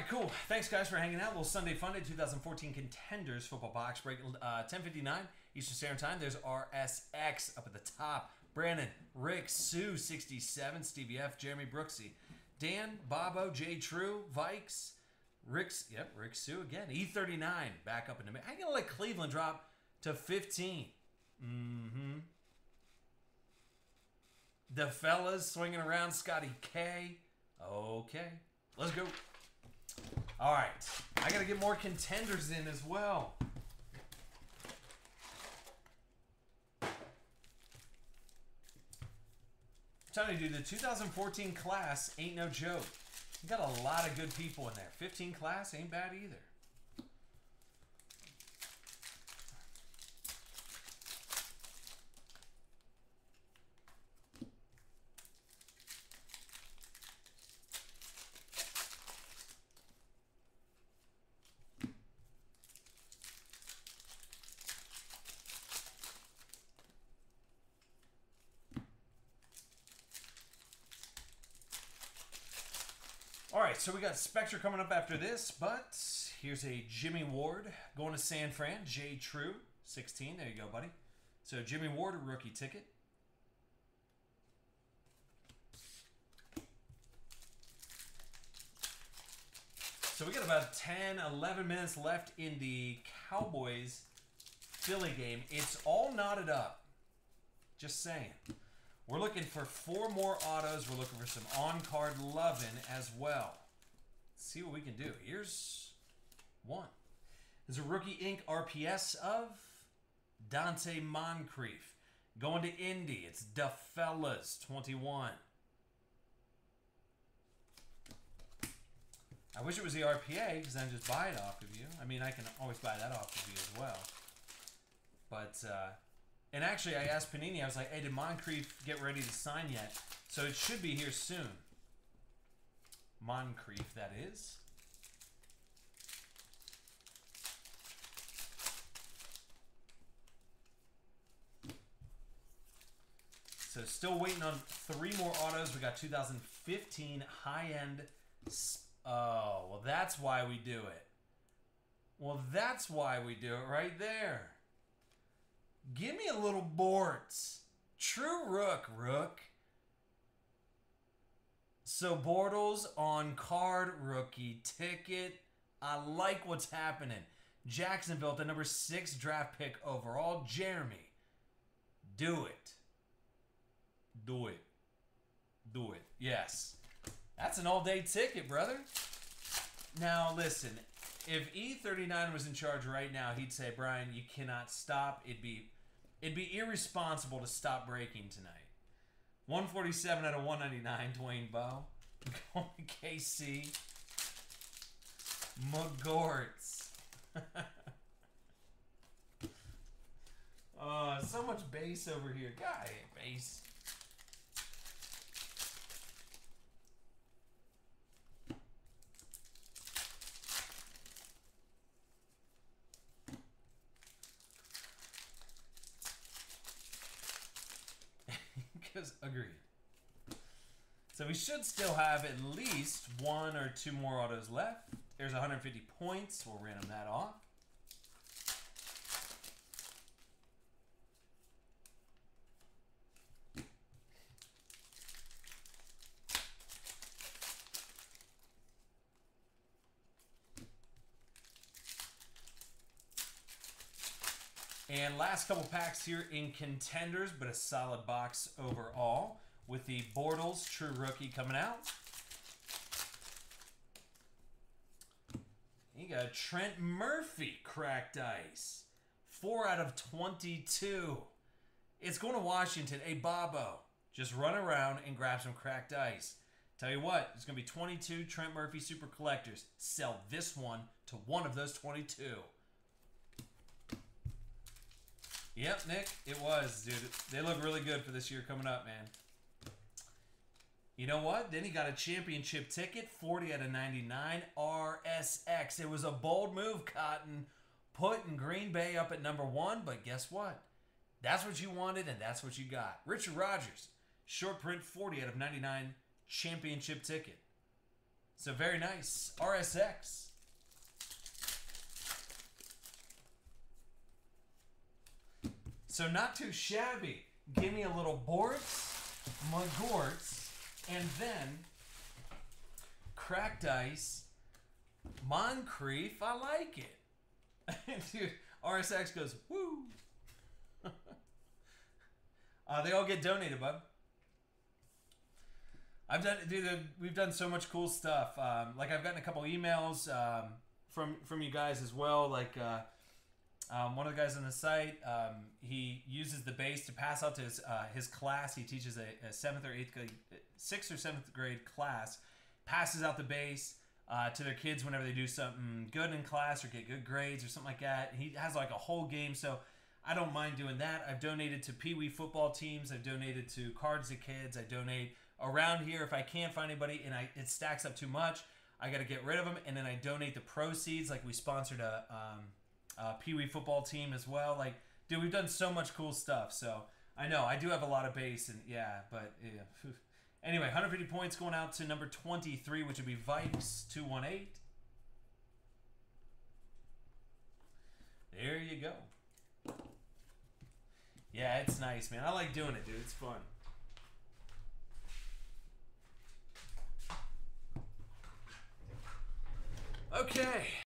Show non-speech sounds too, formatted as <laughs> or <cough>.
right, cool. Thanks, guys, for hanging out. Little Sunday Funday 2014 Contenders Football Box Break. Uh, 1059 Eastern Standard Time. There's RSX up at the top. Brandon, Rick, Sue, 67, Stevie F, Jeremy Brooksy, Dan, Bobo, J True, Vikes, Rick's, yep, Rick Sue again. E39 back up in the mid. How you going to let Cleveland drop to 15? Mm-hmm. The fellas swinging around Scotty K. Okay, let's go. All right, I got to get more contenders in as well. I'm telling you, dude, the 2014 class ain't no joke. You got a lot of good people in there. 15 class ain't bad either. All right, so we got Spectra coming up after this, but here's a Jimmy Ward going to San Fran. J True, 16. There you go, buddy. So Jimmy Ward, a rookie ticket. So we got about 10, 11 minutes left in the Cowboys Philly game. It's all knotted up. Just saying. We're looking for four more autos. We're looking for some on-card loving as well. Let's see what we can do. Here's one. There's a Rookie Ink RPS of Donte Moncrief. Going to Indy, it's DeFellas, 21. I wish it was the RPA because then just buy it off of you. I mean, I can always buy that off of you as well. But, uh, and actually, I asked Panini, I was like, hey, did Moncrief get ready to sign yet? So it should be here soon. Moncrief, that is. So still waiting on three more autos. We got 2015 high-end. Oh, well, that's why we do it. Well, that's why we do it right there. Give me a little Bortz. True Rook, Rook. So Bortles on card rookie ticket. I like what's happening. Jacksonville, the number six draft pick overall. Jeremy, do it. Do it. Do it. Yes. That's an all-day ticket, brother. Now, listen. If E39 was in charge right now, he'd say, Brian, you cannot stop. It'd be it'd be irresponsible to stop breaking tonight. 147 out of 199, Dwayne Bowe. <laughs> Going KC. McGorts. oh, <laughs> uh, so much bass over here. God, bass. Because agreed. So we should still have at least one or two more autos left. There's 150 points. We'll random that off. And last couple packs here in contenders, but a solid box overall with the Bortles True Rookie coming out. You got Trent Murphy cracked ice. Four out of 22. It's going to Washington. Hey, Bobo, just run around and grab some cracked ice. Tell you what, it's going to be 22 Trent Murphy Super Collectors. Sell this one to one of those 22. Yep, Nick, it was, dude. They look really good for this year coming up, man. You know what? Then he got a championship ticket, 40 out of 99, RSX. It was a bold move, Cotton, putting Green Bay up at number one, but guess what? That's what you wanted, and that's what you got. Richard Rodgers, short print, 40 out of 99, championship ticket. So very nice. RSX. So not too shabby. Give me a little Bortz, McGorts, and then cracked ice, Moncrief. I like it. <laughs> Dude, RSX goes, woo. <laughs> uh, they all get donated, bud. I've done, dude. We've done so much cool stuff. Um, like I've gotten a couple emails um, from from you guys as well. Like uh, um, one of the guys on the site, um, he uses the base to pass out to his uh, his class. He teaches a, a seventh or eighth grade, sixth or seventh grade class. Passes out the base uh, to their kids whenever they do something good in class or get good grades or something like that. He has like a whole game, so I don't mind doing that. I've donated to Pee Wee football teams. I've donated to Cards to Kids. I donate around here if I can't find anybody and I it stacks up too much. I got to get rid of them, and then I donate the proceeds. Like we sponsored a, um, a Pee Wee football team as well. Like, dude, we've done so much cool stuff. So I know I do have a lot of base, and yeah, but yeah. <laughs> Anyway, 150 points going out to number 23, which would be Vikes 218. There you go. Yeah, it's nice, man. I like doing it, dude. It's fun. Okay.